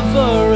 cover